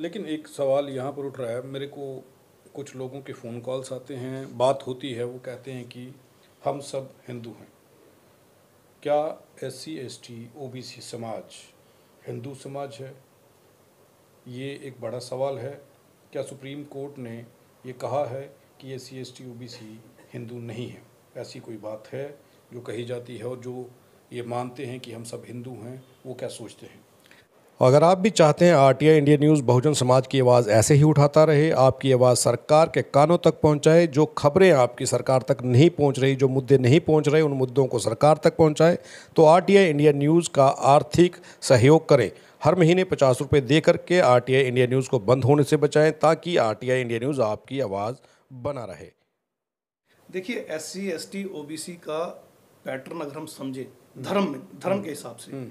लेकिन एक सवाल यहाँ पर उठ रहा है। मेरे को कुछ लोगों के फ़ोन कॉल्स आते हैं। बात होती है, वो कहते हैं कि हम सब हिंदू हैं। क्या S C S T O B C समाज हिंदू समाज है? ये एक बड़ा सवाल है। क्या सुप्रीम कोर्ट ने ये कहा है कि S C S T O B C Hindu नहीं है? ऐसी कोई बात है जो कही जाती है और जो ये मानते हैं कि हम सब हिंदू हैं, वो क्या सोचते हैं? अगर आप भी चाहते हैं R T I India news Bahujan समाज की आवाज़ ऐसे ही उठाता रहे आपकी आवाज़ सरकार के कानों तक पहुँचाए जो खबरें आपकी सरकार तक नहीं पहुँच रही जो मुद्दे नहीं पहुँच रहे उन मुद्दों को सरकार तक पहुँचाए तो R T I India news का आर्थिक सहयोग करें। हर महीने पचास रुपये दे करके R T I India news को बंद होने से बचाएँ ताकि R T I India news आपकी आवाज़ बना रहे। देखिए S C S T O B C का पैटर्न अगर हम समझें धर्म में धर्म के हिसाब से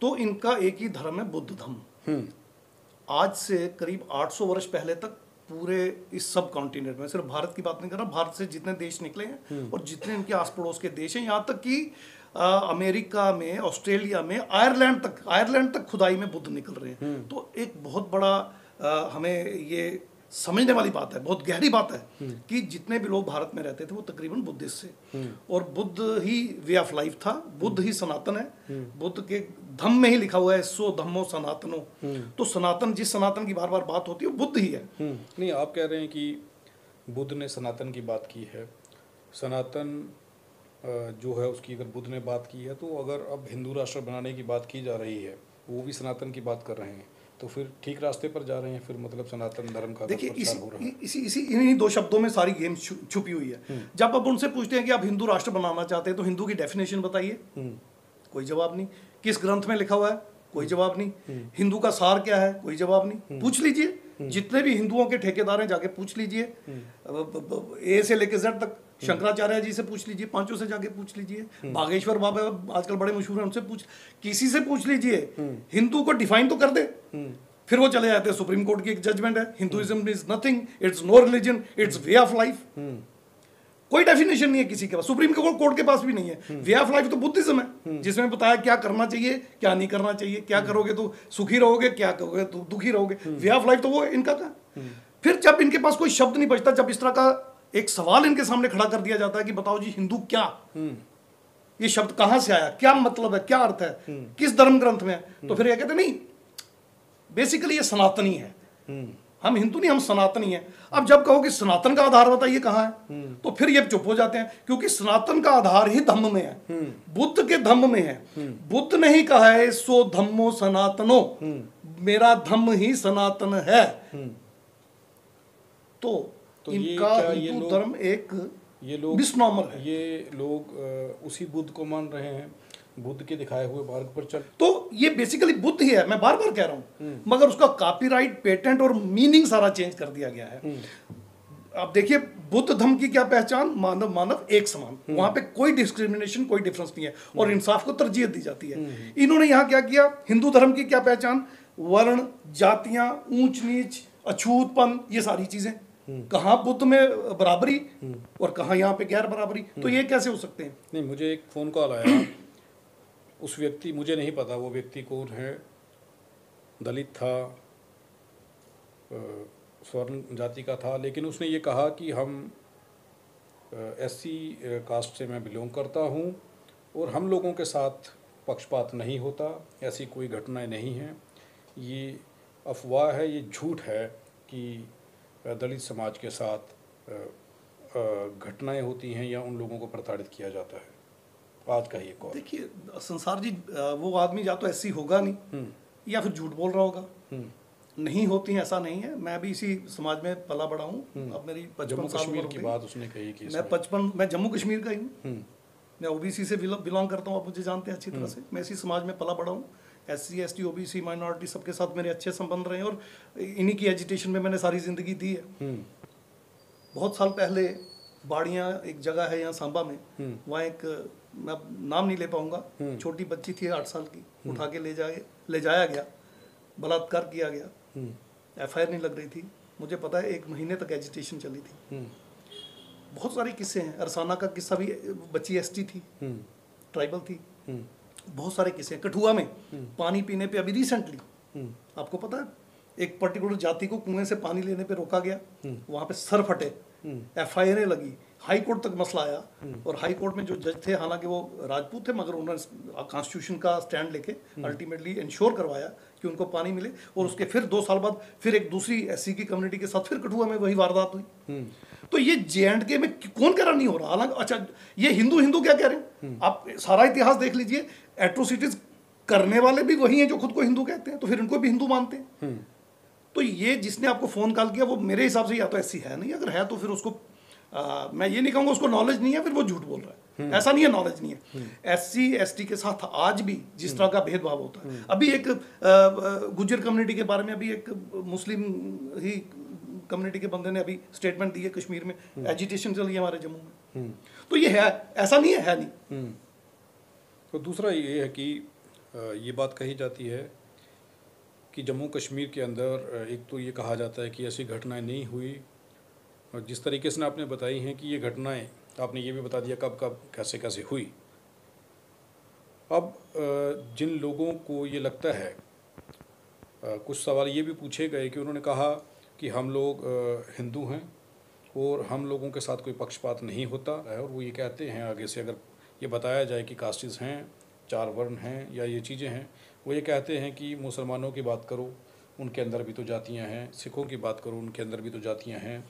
तो इनका एक ही धर्म है बुद्ध धर्म आज से करीब 800 वर्ष पहले तक पूरे इस सब कॉन्टिनेंट में सिर्फ़ भारत की बात नहीं कर रहा भारत से जितने देश निकले हैं और जितने इनके आस पड़ोस के देश हैं यहाँ तक कि अमेरिका में ऑस्ट्रेलिया में आयरलैंड तक आयरलैंड तक खुदाई में बुद्ध निकल रहे हैं। तो एक बहुत बड़ा अ, हमें ये समझने वाली बात है बहुत गहरी बात है कि जितने भी लोग भारत में रहते थे वो तकरीबन बुद्धिस्ट से और बुद्ध ही वे ऑफ़ लाइफ था बुद्ध ही सनातन है। बुद्ध के धम्म में ही लिखा हुआ है सो धम्मो सनातनो। तो सनातन जिस सनातन की बार बार बात होती है वो बुद्ध ही है। नहीं आप कह रहे हैं कि बुद्ध ने सनातन की बात की है। सनातन जो है उसकी अगर बुद्ध ने बात की है तो अगर अब हिंदू राष्ट्र बनाने की बात की जा रही है वो भी सनातन की बात कर रहे हैं। तो फिर ठीक रास्ते पर जा रहे हैं फिर मतलब सनातन धर्म का देखिए इसी इसी इसी इन्हीं दो शब्दों में सारी गेम छु, छुपी हुई है। जब आप उनसे पूछते हैं कि आप हिंदू राष्ट्र बनाना चाहते हैं तो हिंदू की डेफिनेशन बताइए। कोई जवाब नहीं। किस ग्रंथ में लिखा हुआ है? कोई जवाब नहीं। हिंदू का सार क्या है? कोई जवाब नहीं। पूछ लीजिए। जितने भी हिंदुओं के ठेकेदार हैं जाके पूछ लीजिए। ए से लेके जेड तक शंकराचार्य जी से पूछ लीजिए पाँचों से जाके पूछ लीजिए। बागेश्वर बाबा आजकल बड़े मशहूर हैं उनसे पूछ किसी से पूछ लीजिए। हिंदू को डिफाइन तो कर दे। फिर वो चले जाते हैं सुप्रीम कोर्ट की एक जजमेंट है। Hinduism is nothing it's no religion it's way of life कोई डेफिनेशन नहीं है किसी के पास। सुप्रीम कोर्ट के पास भी नहीं है। वे ऑफ़ लाइफ तो बुद्धिज्म है जिसमें बताया क्या करना चाहिए क्या नहीं करना चाहिए क्या करोगे तो सुखी रहोगे क्या करोगे तो दुखी रहोगे। वे ऑफ़ लाइफ तो वो इनका था। फिर जब इनके पास कोई शब्द नहीं बचता जब इस तरह का एक सवाल इनके सामने खड़ा कर दिया जाता है कि बताओ जी हिंदू क्या? ये शब्द कहाँ से आया? क्या मतलब है? क्या अर्थ है? किस धर्म ग्रंथ में? है तो फिर ये कहते नहीं बेसिकली ये सनातनी है। हम हिंदू नहीं हम सनातनी हैं। अब जब कहो कि सनातन का आधार बताइए कहाँ है तो फिर ये चुप हो जाते हैं क्योंकि सनातन का आधार ही धम्म में है। बुद्ध के धम्म में है। बुद्ध ने ही कहा है सो धम्मो सनातनो। मेरा धम्म ही सनातन है। तो, तो इनका ये हिंदू धर्म एक ये लोग मिसनॉमर है। ये लोग उसी बुद्ध को मान रहे हैं बुद्ध के दिखाए हुए मार्ग पर चल तो ये बेसिकली बुद्ध ही है मैं बार बार कह रहा हूँ। मगर उसका कॉपीराइट पेटेंट और मीनिंग सारा चेंज कर दिया गया है। आप देखिए बुद्ध धर्म की क्या पहचान? मानव मानव एक समान। वहाँ पे कोई डिस्क्रिमिनेशन कोई डिफरेंस नहीं है। और इंसाफ को तरजीह दी जाती है। इन्होंने यहाँ क्या किया? हिंदू धर्म की क्या पहचान? वर्ण जातियाँ ऊंच नीच अछूतपन ये सारी चीज़ें। कहाँ बुद्ध में बराबरी और कहाँ यहाँ पे गैर बराबरी? तो ये कैसे हो सकते हैं? नहीं मुझे एक फ़ोन कॉल आया। उस व्यक्ति मुझे नहीं पता वो व्यक्ति कौन है? दलित था स्वर्ण जाति का था लेकिन उसने ये कहा कि हम एस सी कास्ट से मैं बिलोंग करता हूँ और हम लोगों के साथ पक्षपात नहीं होता ऐसी कोई घटनाएँ नहीं हैं। ये अफवाह है ये झूठ है कि दलित समाज के साथ घटनाएँ होती हैं या उन लोगों को प्रताड़ित किया जाता है? आज का ये कॉल देखिए संसार जी वो आदमी या तो ऐसी होगा नहीं या फिर झूठ बोल रहा होगा। नहीं होती हैं ऐसा नहीं है। मैं भी इसी समाज में पला बड़ा हूँ। अब मेरी जम्मू पचपन साल कश्मीर की बात उसने कही कि मैं पचपन मैं जम्मू कश्मीर का ही हूँ। मैं ओबीसी से बिलोंग करता हूँ आप मुझे जानते हैं अच्छी तरह से। मैं इसी समाज में पला बड़ा हूँ। S C S T O B C minority सबके साथ मेरे अच्छे संबंध रहे हैं और इन्हीं की एजुटेशन में मैंने सारी ज़िंदगी दी है। बहुत साल पहले बाड़ियाँ एक जगह है यहाँ सांबा में। वहाँ एक मैं अब नाम नहीं ले पाऊँगा। छोटी बच्ची थी आठ साल की। उठा के ले जाए ले जाया गया। बलात्कार किया गया। एफ़ नहीं लग रही थी। मुझे पता है एक महीने तक एजुटेशन चली थी। बहुत सारे किस्से हैं। अरसाना का किस्सा भी बच्ची एसटी थी। ट्राइबल थी। बहुत सारे किस्से हैं। कठुआ में पानी पीने पे अभी रिसेंटली आपको पता है एक पर्टिकुलर जाति को कुएँ से पानी लेने पे रोका गया। वहाँ वहाँ पे सर फटे। एफ़ लगी। हाई कोर्ट तक मसला आया और हाई कोर्ट में जो जज थे हालाँकि वो राजपूत थे मगर उन्होंने कॉन्स्टिट्यूशन का स्टैंड लेके अल्टीमेटली इंश्योर करवाया कि उनको पानी मिले और उसके फिर दो साल बाद फिर एक दूसरी एससी की कम्युनिटी के साथ फिर कठुआ में वही वारदात हुई। तो ये जे एंड के में कौन कह रहा नहीं हो रहा? हालाँकि अच्छा ये हिंदू हिंदू क्या कह रहे हैं? आप सारा इतिहास देख लीजिए एट्रोसिटीज करने वाले भी वही हैं जो खुद को हिंदू कहते हैं तो फिर इनको भी हिंदू मानते हैं। तो ये जिसने आपको फ़ोन कॉल किया वो मेरे हिसाब से या तो ऐसी है नहीं अगर है तो फिर उसको आ, मैं ये नहीं कहूँगा उसको नॉलेज नहीं है फिर वो झूठ बोल रहा है। ऐसा नहीं है नॉलेज नहीं है। एस सी एस टी के साथ आज भी जिस तरह का भेदभाव होता है। अभी एक गुजर कम्युनिटी के बारे में अभी एक मुस्लिम ही कम्युनिटी के बंदे ने अभी स्टेटमेंट दी है कश्मीर में। एजिटेशन चल रही है हमारे जम्मू में। तो ये है ऐसा नहीं है है नहीं। तो दूसरा ये है कि ये बात कही जाती है कि जम्मू कश्मीर के अंदर एक तो ये कहा जाता है कि ऐसी घटनाएँ नहीं हुई। और जिस तरीके से आपने बताई हैं कि ये घटनाएँ आपने ये भी बता दिया कब कब, कैसे कैसे हुई। अब जिन लोगों को ये लगता है कुछ सवाल ये भी पूछे गए कि उन्होंने कहा कि हम लोग हिंदू हैं और हम लोगों के साथ कोई पक्षपात नहीं होता है और वो ये कहते हैं आगे से, अगर ये बताया जाए कि कास्टिस हैं, चार वर्ण हैं या ये चीज़ें हैं, वो ये कहते हैं कि मुसलमानों की बात करो, उनके अंदर भी तो जातियाँ हैं, सिखों की बात करो, उनके अंदर भी तो जातियाँ हैं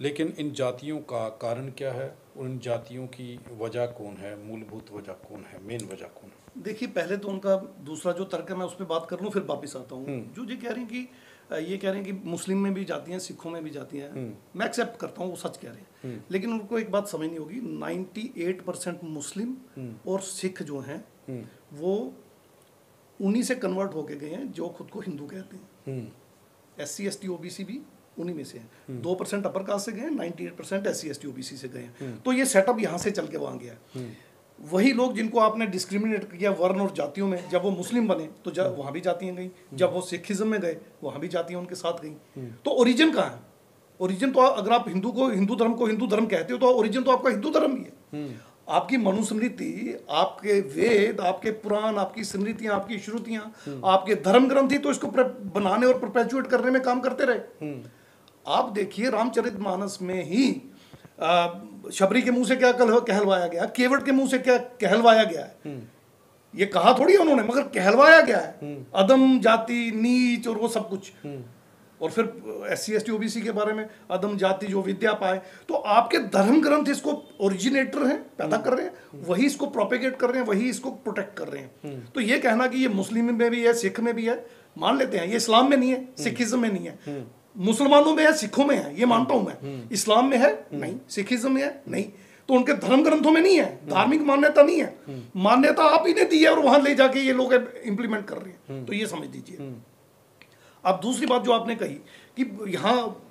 लेकिन इन जातियों का कारण क्या है? उन जातियों की वजह कौन है? मूलभूत वजह कौन है? मेन वजह कौन है? देखिए पहले तो उनका दूसरा जो तर्क है मैं उस पर बात कर लूँ फिर वापिस आता हूँ। जो ये कह रहे हैं कि ये कह रहे हैं कि मुस्लिम में भी जाती हैं सिखों में भी जाती हैं। मैं एक्सेप्ट करता हूँ वो सच कह रहे हैं। लेकिन उनको एक बात समझनी होगी 98 परसेंट मुस्लिम और सिख जो हैं वो उन्हीं से कन्वर्ट होके गए हैं जो खुद को हिंदू कहते हैं। S C S T O B C भी उन्हीं में से हैं। दो परसेंट अपर कास्ट से गए ninety eight percent S C S T O B C से गए हैं। तो ये सेटअप यहाँ से चल के वहाँ गया। वही लोग जिनको आपने डिस्क्रिमिनेट किया वर्ण और जातियों में जब वो मुस्लिम बने तो जब वहाँ भी जातियाँ गई। जब वो सिखिज्म में गए वहाँ भी जातियाँ उनके साथ गई। तो ओरिजिन कहाँ है? ओरिजिन तो अगर आप हिंदू को हिंदू धर्म को हिंदू धर्म कहते हो तो ओरिजिन तो आपका हिंदू धर्म ही है। आपकी मनुस्मृति आपके वेद आपके पुराण आपकी स्मृतियाँ आपकी श्रुतियाँ आपके धर्म ग्रंथ ही तो इसको बनाने और परपेचुएट करने में काम करते रहे। आप देखिए रामचरित मानस में ही आ, शबरी के मुँह से क्या कल कहलवाया गया? केवट के मुँह से क्या कहलवाया गया है? ये कहा थोड़ी उन्होंने मगर कहलवाया गया है। अदम जाति नीच और वो सब कुछ। और फिर S C S T OBC के बारे में अदम जाति जो विद्या पाए। तो आपके धर्म ग्रंथ इसको ओरिजिनेटर हैं पैदा कर रहे हैं वही इसको प्रोपेगेट कर रहे हैं वही इसको प्रोटेक्ट कर रहे हैं। तो ये कहना कि ये मुस्लिम में भी है सिख में भी है मान लेते हैं ये इस्लाम में नहीं है सिखिज्म में नहीं है। मुसलमानों में है सिखों में है ये मानता हूँ मैं। इस्लाम में है? नहीं। सिखिज्म में है? नहीं। तो उनके धर्म ग्रंथों में नहीं है? धार्मिक मान्यता नहीं है? मान्यता आप ही ने दी है और वहाँ ले जाके ये लोग इंप्लीमेंट कर रहे हैं। तो ये समझ दीजिए अब दूसरी बात जो आपने कही कि यहाँ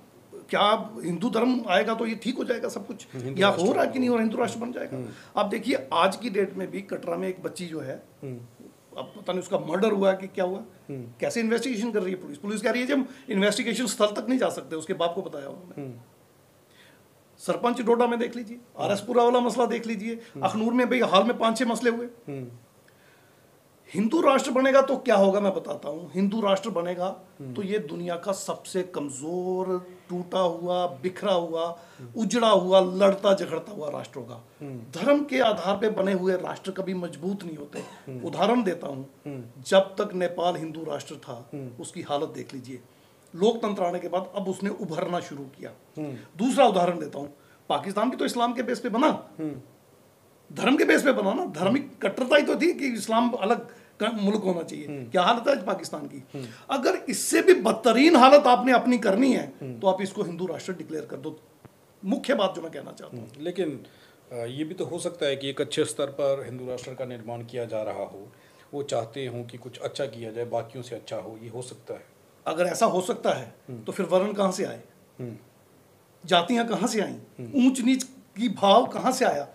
क्या हिंदू धर्म आएगा तो ये ठीक हो जाएगा सब कुछ? या हो रहा है कि नहीं हो। रहा हिंदू राष्ट्र बन जाएगा? आप देखिए आज की डेट में भी कटरा में एक बच्ची जो है अब पता नहीं उसका मर्डर हुआ है कि क्या हुआ? कैसे इन्वेस्टिगेशन कर रही है पुलिस? पुलिस कह रही है जब इन्वेस्टिगेशन स्थल तक नहीं जा सकते उसके बाप को बताया उन्होंने। सरपंच डोडा में देख लीजिए आरएसपुरा वाला मसला देख लीजिए अखनूर में भाई हाल में पाँच छह मसले हुए। हिंदू राष्ट्र बनेगा तो क्या होगा मैं बताता हूँ। हिंदू राष्ट्र बनेगा तो ये दुनिया का सबसे कमज़ोर, टूटा हुआ, बिखरा हुआ, उजड़ा हुआ, लड़ता झगड़ता हुआ राष्ट्र होगा। धर्म के आधार पे बने हुए राष्ट्र कभी मज़बूत नहीं होते। उदाहरण देता हूँ, जब तक नेपाल हिंदू राष्ट्र था, उसकी हालत देख लीजिए। लोकतंत्र आने के बाद अब उसने उभरना शुरू किया। दूसरा उदाहरण देता हूँ, पाकिस्तान भी तो इस्लाम के बेस पे बना। धर्म के बेस पे बना ना, धार्मिक कट्टरता ही तो थी कि इस्लाम अलग मुल्क होना चाहिए। क्या हालत है पाकिस्तान की? अगर इससे भी बदतरीन हालत आपने अपनी करनी है तो आप इसको हिंदू राष्ट्र डिक्लेयर कर दो। मुख्य बात जो मैं कहना चाहता हूँ। लेकिन ये भी तो हो सकता है कि एक अच्छे स्तर पर हिंदू राष्ट्र का निर्माण किया जा रहा हो। वो चाहते हों कि कुछ अच्छा किया जाए बाकियों से अच्छा हो ये हो सकता है। अगर ऐसा हो सकता है तो फिर वर्ण कहाँ से आए? जातियाँ कहाँ से आई? ऊंच नीच की भाव कहाँ से आया?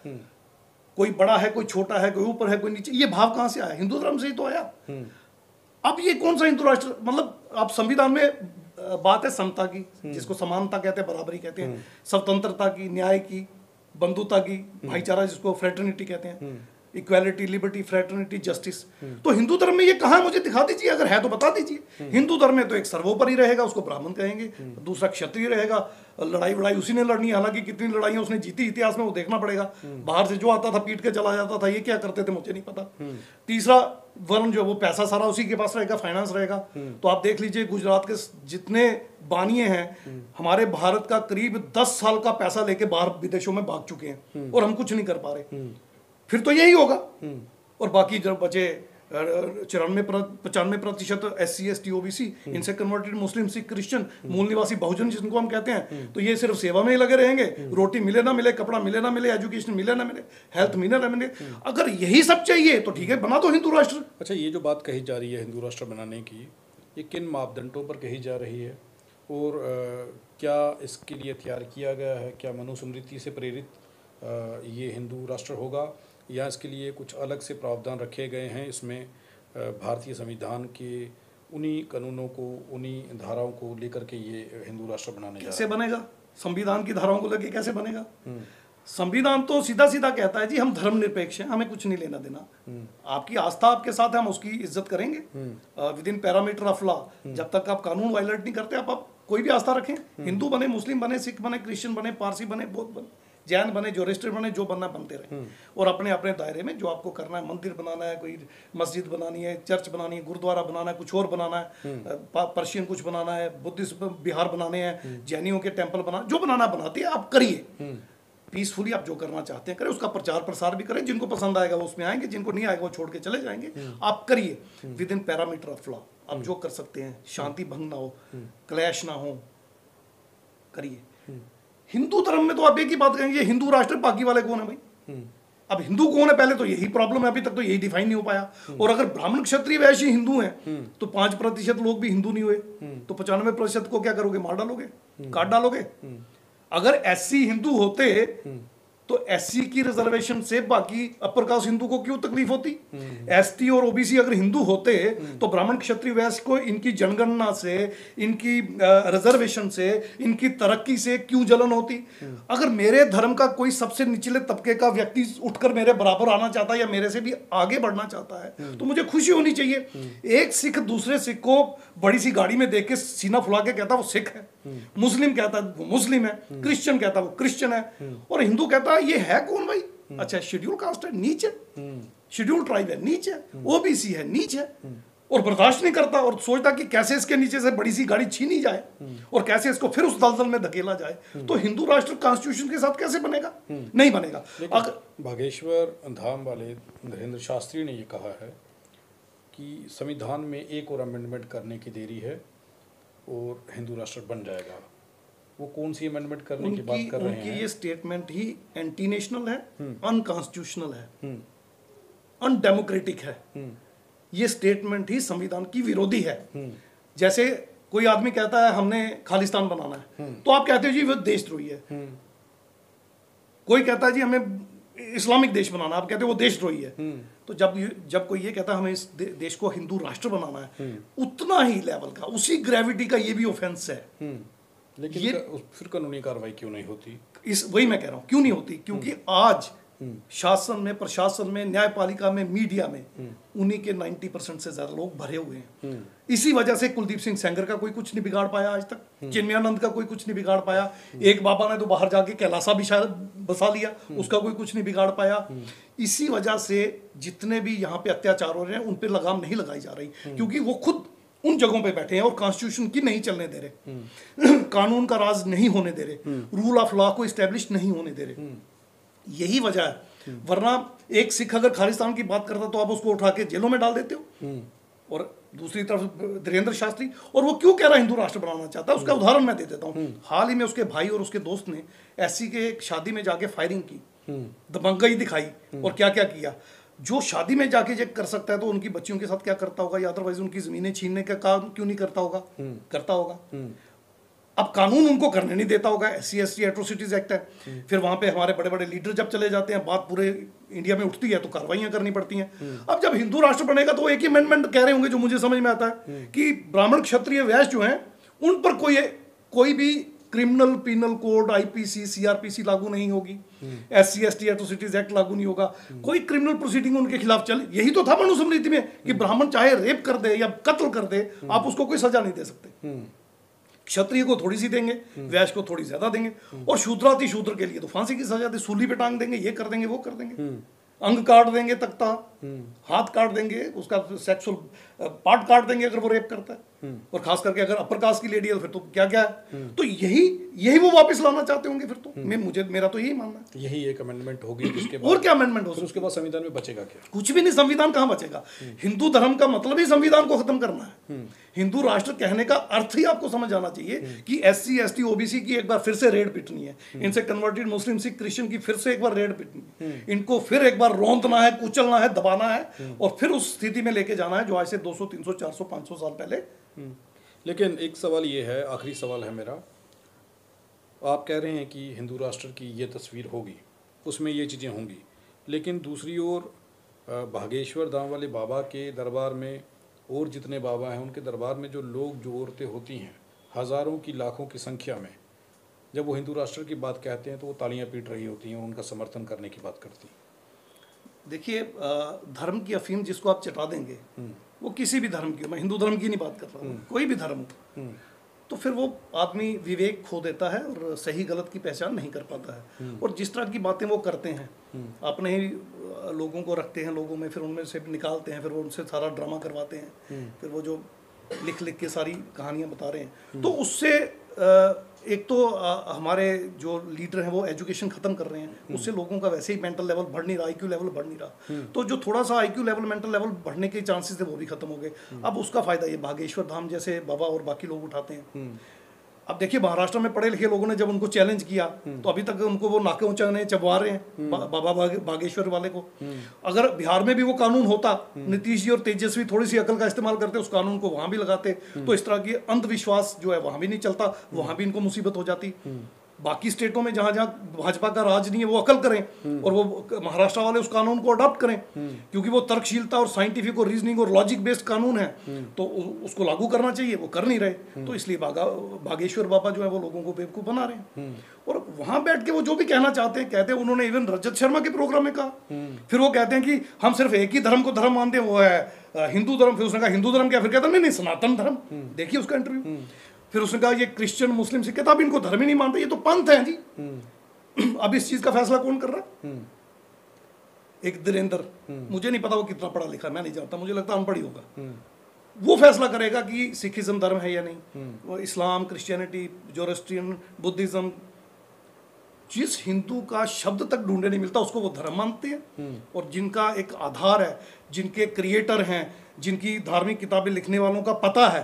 कोई बड़ा है कोई छोटा है कोई ऊपर है कोई नीचे ये भाव कहाँ से आया? हिंदू धर्म से ही तो आया। अब ये कौन सा हिंदू राष्ट्र मतलब आप संविधान में बात है समता की जिसको समानता कहते हैं बराबरी कहते हैं स्वतंत्रता की न्याय की बंधुता की भाईचारा जिसको फ्रेटर्निटी कहते हैं। इक्वालिटी लिबर्टी फ्रेटर्निटी जस्टिस तो हिंदू धर्म में ये कहा मुझे दिखा दीजिए, अगर है तो बता दीजिए। हिंदू धर्म में तो एक सर्वोपरि रहेगा, उसको ब्राह्मण कहेंगे, दूसरा क्षत्रिय रहेगा, लड़ाई वड़ाई उसी ने लड़नी हालाँकि कितनी लड़ाइयाँ उसने जीती, इतिहास में वो देखना पड़ेगा। बाहर से जो आता था, पीट के चला जाता था, ये क्या करते थे, मुझे नहीं पता। तीसरा, वर्ण जो वो पैसा सारा उसी के पास रहेगा फाइनेंस रहेगा। तो आप देख लीजिए, गुजरात के जितने बानिए हैं, हमारे भारत का करीब दस साल का पैसा लेके बाहर विदेशों में भाग चुके हैं और हम कुछ नहीं कर पा रहे। फिर तो यही होगा। और बाकी जब बचे चौरानवे पचानवे प्रतिशत S C S T OBC इनसे कन्वर्टेड मुस्लिम सिख क्रिश्चियन मूल निवासी बहुजन जिनको हम कहते हैं तो ये सिर्फ़ सेवा में ही लगे रहेंगे। रोटी मिले ना मिले कपड़ा मिले ना मिले एजुकेशन मिले ना मिले हेल्थ मिले ना मिले अगर यही सब चाहिए तो ठीक है बना दो हिंदू राष्ट्र। अच्छा ये जो बात कही जा रही है हिंदू राष्ट्र बनाने की ये किन मापदंडों पर कही जा रही है? और आ, क्या इसके लिए तैयार किया गया है? क्या मनुस्मृति से प्रेरित आ, ये हिंदू राष्ट्र होगा? या इसके लिए कुछ अलग से प्रावधान रखे गए हैं इसमें भारतीय संविधान के उन्हीं कानूनों को उन्हीं धाराओं को लेकर के ये हिंदू राष्ट्र बनाने कैसे बनेगा? संविधान की धाराओं को लेके कैसे बनेगा? हम्म। संविधान तो सीधा सीधा कहता है जी हम धर्म निरपेक्ष हैं हमें कुछ नहीं लेना देना। हम्म। आपकी आस्था आपके साथ है हम उसकी इज़्ज़त करेंगे। Within parameter of law जब तक आप कानून वायलेट नहीं करते आप, आप कोई भी आस्था रखें। हम्म। हिंदू बने मुस्लिम बने सिख बने क्रिश्चियन बने पारसी बने बौद्ध बने। जैन बने जो रजिस्टर बने जो बनना बनते रहे। और अपने अपने दायरे में जो आपको करना है मंदिर बनाना है कोई मस्जिद बनानी है चर्च बनानी है गुरुद्वारा बनाना है कुछ और बनाना है पर्शियन कुछ बनाना है बुद्धिस्ट बिहार बनाने हैं जैनियों के टेंपल बनाना जो बनाना बनाते हैं आप करिए। पीसफुली आप जो करना चाहते हैं करें उसका प्रचार प्रसार भी करें जिनको पसंद आएगा वो उसमें आएँगे जिनको नहीं आएगा वो छोड़ के चले जाएँगे। आप करिए। Within parameter of law आप जो कर सकते हैं शांति भंग ना हो क्लैश ना हो करिए। हिंदू धर्म में तो आप एक ही बात कहेंगे हिंदू राष्ट्र बाकी वाले कौन है भाई? हम्म। अब हिंदू कौन है? पहले तो यही प्रॉब्लम है अभी तक तो यही डिफाइन नहीं हो पाया। हम्म। और अगर ब्राह्मण क्षत्रिय वैश्य हिंदू हैं हम्म। तो पाँच प्रतिशत लोग भी हिंदू नहीं हुए। तो पचानवे प्रतिशत को क्या करोगे? मार डालोगे? काट डालोगे? अगर एस हिंदू होते तो एससी की रिजर्वेशन से बाकी अपर कास्ट हिंदू को क्यों तकलीफ़ होती? एसटी और ओबीसी अगर हिंदू होते तो ब्राह्मण क्षत्रिय वैश्य को इनकी जनगणना से इनकी रिजर्वेशन से इनकी तरक्की से क्यों जलन होती? अगर मेरे धर्म का कोई सबसे निचले तबके का व्यक्ति उठकर मेरे बराबर आना चाहता है या मेरे से भी आगे बढ़ना चाहता है तो मुझे खुशी होनी चाहिए। एक सिख दूसरे सिख को बड़ी सी गाड़ी में देख के सीना फुला के कहता वो सिख है। मुस्लिम कहता है वो मुस्लिम है। क्रिश्चियन कहता है वो क्रिश्चियन है। और हिंदू कहता है ये है कौन भाई? अच्छा शेड्यूल कास्ट है नीच। है शेड्यूल ट्राइब है नीच। है ओबीसी है नीच। है और बर्दाश्त नहीं करता और सोचता कि कैसे इसके नीचे से बड़ी सी गाड़ी छीनी जाए और कैसे इसको फिर उस दलदल में धकेला जाए। तो हिंदू राष्ट्र कॉन्स्टिट्यूशन के साथ कैसे बनेगा? नहीं बनेगा। अगर भागेश्वर धाम वाले नरेंद्र शास्त्री ने ये कहा है कि संविधान में एक और अमेंडमेंट करने की देरी है और हिंदू राष्ट्र बन जाएगा। वो कौन सी अमेंडमेंट करने की बात कर रहे हैं? ये स्टेटमेंट ही एंटी नेशनल है अनकॉन्स्टिट्यूशनल हम्म, है। Undemocratic hmm. है। हम्म। ये स्टेटमेंट ही संविधान की विरोधी है। जैसे कोई आदमी कहता है हमने खालिस्तान बनाना है। तो आप कहते हो जी वो देशद्रोही है। कोई कहता है जी हमें इस्लामिक देश बनाना आप कहते हो वो देशद्रोही है। तो जब जब कोई ये कहता है हमें इस दे, देश को हिंदू राष्ट्र बनाना है। उतना ही लेवल का उसी ग्रेविटी का ये भी ऑफेंस है। लेकिन ये फिर कानूनी कार्रवाई क्यों नहीं होती? इस वही मैं कह रहा हूँ क्यों नहीं होती? क्योंकि हम्म। आज शासन में प्रशासन में न्यायपालिका में मीडिया में उन्हीं के 90 परसेंट से ज़्यादा लोग भरे हुए हैं। इसी वजह से कुलदीप सिंह सेंगर का कोई कुछ नहीं बिगाड़ पाया आज तक। चिन्मयानंद का कोई कुछ नहीं बिगाड़ पाया। एक बाबा ने तो बाहर जाके कैलासा भी शायद बसा लिया उसका कोई कुछ नहीं बिगाड़ पाया। इसी वजह से जितने भी यहाँ पे अत्याचार हो रहे हैं उन पर लगाम नहीं लगाई जा रही। क्योंकि वो खुद उन जगहों पे बैठे हैं और कॉन्स्टिट्यूशन की नहीं चलने दे रहे। कानून का राज नहीं होने दे रहे। रूल ऑफ़ लॉ को स्टेब्लिश नहीं होने दे रहे। यही वजह है। वरना एक सिख अगर खालिस्तान की बात करता तो आप उसको उठा के जेलों में डाल देते हो। और दूसरी तरफ़ धीरेन्द्र शास्त्री। और वो क्यों कह रहा हिंदू राष्ट्र बनाना चाहता है? उसका उदाहरण मैं दे देता हूँ। हाल ही में उसके भाई और उसके दोस्त ने एससी के एक शादी में जाके फायरिंग की। दबंगई दिखाई। और क्या क्या किया? जो शादी में जाके चेक कर सकता है तो उनकी बच्चियों के साथ क्या करता होगा? या अदरवाइज़ उनकी जमीनें छीनने का काम क्यों नहीं करता होगा? करता होगा। अब कानून उनको करने नहीं देता होगा। S C S T atrocities act है। फिर वहाँ पे हमारे बड़े बड़े लीडर जब चले जाते हैं बात पूरे इंडिया में उठती है तो कार्रवाइयाँ करनी पड़ती हैं। अब जब हिंदू राष्ट्र बनेगा तो एक ही अमेंडमेंट कह रहे होंगे जो मुझे समझ में आता है कि ब्राह्मण क्षत्रिय वैश्य जो हैं उन पर कोई कोई भी criminal penal code IPC CrPC लागू नहीं होगी। S C S T atrocities act लागू नहीं होगा। कोई क्रिमिनल प्रोसीडिंग उनके खिलाफ चल, यही तो था मनुस्मृति में कि ब्राह्मण चाहे रेप कर दे या कत्ल कर दे, आप उसको कोई सजा नहीं दे सकते। क्षत्रिय को थोड़ी सी देंगे वैश्य को थोड़ी ज़्यादा देंगे और शूद्राति शूद्र के लिए तो फांसी की सजा दे, सूली पे टांग देंगे, ये कर देंगे, वो कर देंगे। अंग काट देंगे तख्ता, हाथ काट देंगे, उसका सेक्सुअल पार्ट काट देंगे अगर वो रेप करता है। और खास करके अगर अपर कास्ट की लेडी है तो फिर तो क्या क्या है? तो यही यही वो वापस लाना चाहते होंगे फिर तो। मैं मुझे मेरा तो यही मानना है। यही एक अमेंडमेंट होगी जिसके और क्या अमेंडमेंट हो उसके बाद संविधान में बचेगा क्या? कुछ भी नहीं संविधान कहाँ बचेगा? हिंदू धर्म का मतलब ही संविधान को खत्म करना है। हिंदू राष्ट्र कहने का अर्थ ही आपको समझ आना चाहिए कि S C S T OBC की एक बार फिर से रेड पिटनी है। इनसे कन्वर्टेड मुस्लिम सिख क्रिश्चियन की फिर से एक बार रेड पिटनी है। इनको फिर एक बार रौंदना है कुचलना है दबाना है और फिर उस स्थिति में लेके जाना है जो आज से 200 300 400 500 साल पहले लेकिन एक सवाल ये है आखिरी सवाल है मेरा। आप कह रहे हैं कि हिंदू राष्ट्र की ये तस्वीर होगी उसमें ये चीज़ें होंगी लेकिन दूसरी ओर भागेश्वर धाम वाले बाबा के दरबार में और जितने बाबा हैं उनके दरबार में जो लोग जो औरतें होती हैं हज़ारों की लाखों की संख्या में जब वो हिंदू राष्ट्र की बात कहते हैं तो वो तालियाँ पीट रही होती हैं उनका समर्थन करने की बात करती हैं। देखिए धर्म की अफीम जिसको आप चटा देंगे वो किसी भी धर्म की हो। मैं हिंदू धर्म की नहीं बात कर रहा हूँ कोई भी धर्म हो। तो फिर वो आदमी विवेक खो देता है और सही गलत की पहचान नहीं कर पाता है। और जिस तरह की बातें वो करते हैं अपने ही लोगों को रखते हैं लोगों में फिर उनमें से निकालते हैं फिर वो उनसे सारा ड्रामा करवाते हैं। फिर वो जो लिख लिख के सारी कहानियाँ बता रहे हैं। तो उससे एक तो आ, हमारे जो लीडर हैं वो एजुकेशन खत्म कर रहे हैं। उससे लोगों का वैसे ही मेंटल लेवल बढ़ नहीं रहा आईक्यू लेवल बढ़ नहीं रहा। तो जो थोड़ा सा आईक्यू लेवल मेंटल लेवल बढ़ने के चांसेस थे वो भी खत्म हो गए। अब उसका फ़ायदा ये बागेश्वर धाम जैसे बाबा और बाकी लोग उठाते हैं। अब देखिए महाराष्ट्र में पढ़े लिखे लोगों ने जब उनको चैलेंज किया तो अभी तक उनको वो नाके ऊंचाने चबवा रहे हैं बा- बाबा बागे- बागेश्वर वाले को। अगर बिहार में भी वो कानून होता नीतीश जी और तेजस्वी थोड़ी सी अकल का इस्तेमाल करते उस कानून को वहाँ भी लगाते तो इस तरह की अंधविश्वास जो है वहाँ भी नहीं चलता वहाँ भी इनको मुसीबत हो जाती। बाकी स्टेटों में जहाँ जहाँ भाजपा का राज नहीं है वो अकल करें और वो महाराष्ट्र वाले उस कानून को अडॉप्ट करें। क्योंकि वो तर्कशीलता और साइंटिफिक और रीजनिंग और लॉजिक बेस्ड कानून है। तो उसको लागू करना चाहिए वो कर नहीं रहे। तो इसलिए बागा बागेश्वर बाबा जो है वो लोगों को बेवकूफ़ बना रहे हैं। और वहाँ बैठ के वो जो भी कहना चाहते हैं कहते हैं उन्होंने इवन रजत शर्मा के प्रोग्राम में कहा। फिर वो कहते हैं कि हम सिर्फ़ एक ही धर्म को धर्म मानते हैं वो है हिंदू धर्म। फिर उसने कहा हिंदू धर्म क्या? फिर कहता नहीं नहीं सनातन धर्म। देखिए उसका इंटरव्यू फिर उसने कहा ये क्रिश्चियन मुस्लिम सिख कहता अब इनको धर्म ही नहीं मानते ये तो पंथ है जी। अब इस चीज़ का फैसला कौन कर रहा है? एक धीरेन्द्र मुझे नहीं पता वो कितना पढ़ा लिखा मैं नहीं जानता मुझे लगता अनपढ़ ही होगा वो फैसला करेगा कि सिखिज्म धर्म है या नहीं। वो इस्लाम क्रिश्चियनिटी जोरेस्ट्रियन बुद्धिज्म जिस हिंदू का शब्द तक ढूंढे नहीं मिलता उसको वो धर्म मानते हैं। और जिनका एक आधार है जिनके क्रिएटर हैं जिनकी धार्मिक किताबें लिखने वालों का पता है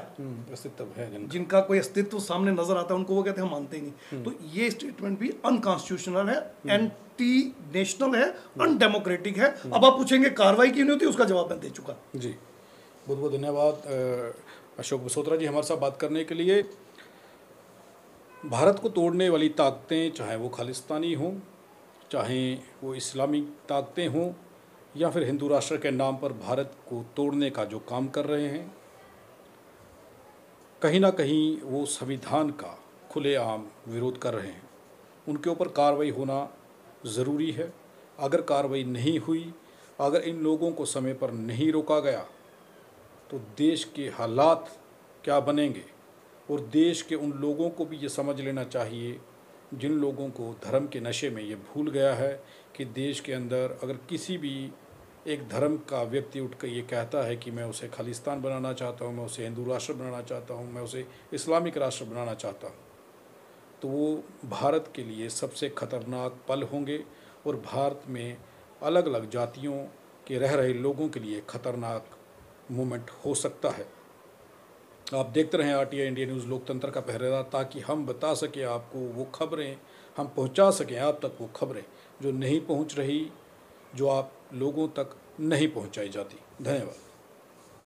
अस्तित्व है जिनका। जिनका कोई अस्तित्व सामने नज़र आता है उनको वो कहते हैं हम मानते ही नहीं। तो ये स्टेटमेंट भी अनकॉन्स्टिट्यूशनल है एंटी नेशनल है अनडेमोक्रेटिक है। अब आप पूछेंगे कार्रवाई क्यों नहीं होती उसका जवाब मैं दे चुका। जी। बहुत बहुत धन्यवाद अशोक बसोत्रा जी हमारे साथ बात करने के लिए। भारत को तोड़ने वाली ताकतें, चाहे वो खालिस्तानी हों, चाहे वो इस्लामिक ताकतें हों, या फिर हिंदू राष्ट्र के नाम पर भारत को तोड़ने का जो काम कर रहे हैं, कहीं ना कहीं वो संविधान का खुलेआम विरोध कर रहे हैं। उनके ऊपर कार्रवाई होना ज़रूरी है। अगर कार्रवाई नहीं हुई, अगर इन लोगों को समय पर नहीं रोका गया तो देश के हालात क्या बनेंगे? और देश के उन लोगों को भी ये समझ लेना चाहिए, जिन लोगों को धर्म के नशे में ये भूल गया है कि देश के अंदर अगर किसी भी एक धर्म का व्यक्ति उठ कर ये कहता है कि मैं उसे खालिस्तान बनाना चाहता हूँ, मैं उसे हिंदू राष्ट्र बनाना चाहता हूँ, मैं उसे इस्लामिक राष्ट्र बनाना चाहता हूँ तो वो भारत के लिए सबसे खतरनाक पल होंगे और भारत में अलग अलग जातियों के रह रहे लोगों के लिए खतरनाक मोमेंट हो सकता है। आप देखते रहें आर इंडिया न्यूज़ लोकतंत्र का पहरेदार, ताकि हम बता सकें आपको वो खबरें, हम पहुँचा सकें आप तक वो खबरें जो नहीं पहुँच रही, जो आप लोगों तक नहीं पहुंचाई जाती। धन्यवाद।